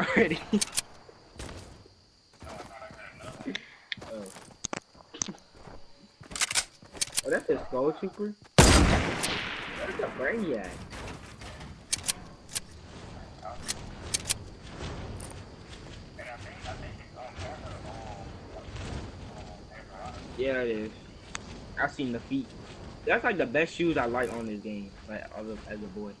already. Oh. Oh, that's a skull trooper? That's a brainiac. Yeah, it is. I've seen the feet. That's like the best shoes I like on this game, like as a, as a boy.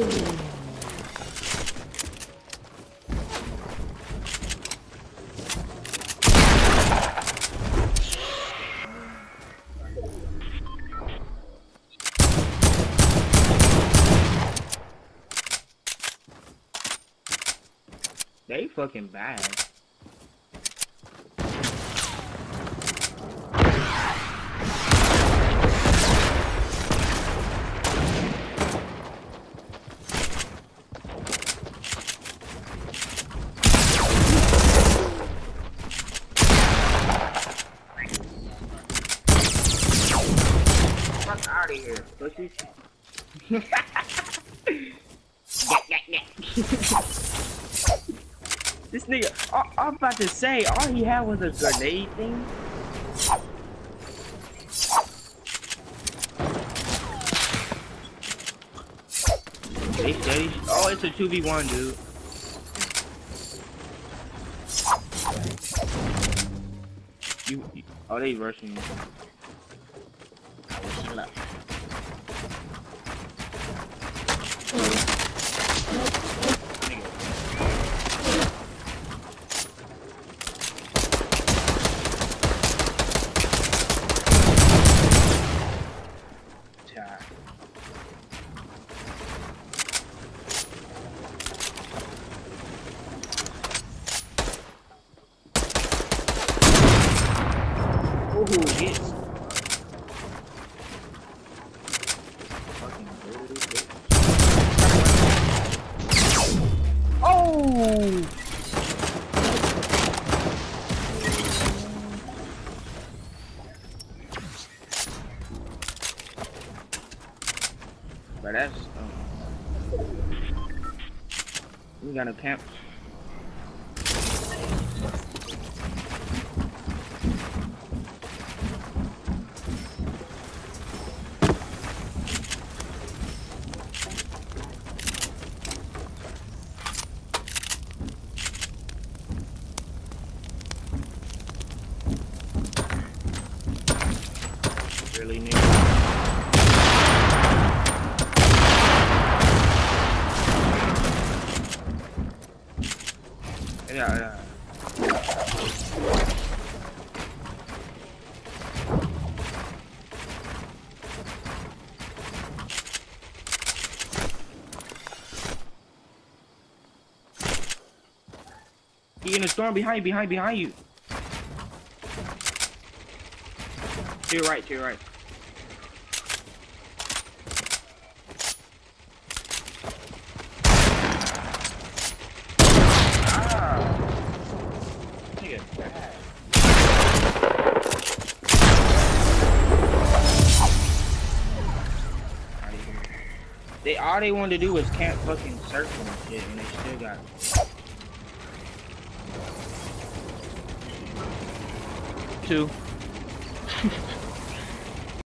They fucking bad. Out of here, pussy. this nigga, I, I'm about to say, all he had was a grenade thing. Steady. Oh, it's a 2v1, dude. You, you oh, they rushing. Hits. Fucking dirty bitch. Oh! But um, we got a camp. Really near. Yeah, yeah. He in the storm behind, behind, behind you. To your right, to your right. Ah. Nigga, bad. Outta here. They all they wanted to do was camp fucking circle and shit, and they still got. Two.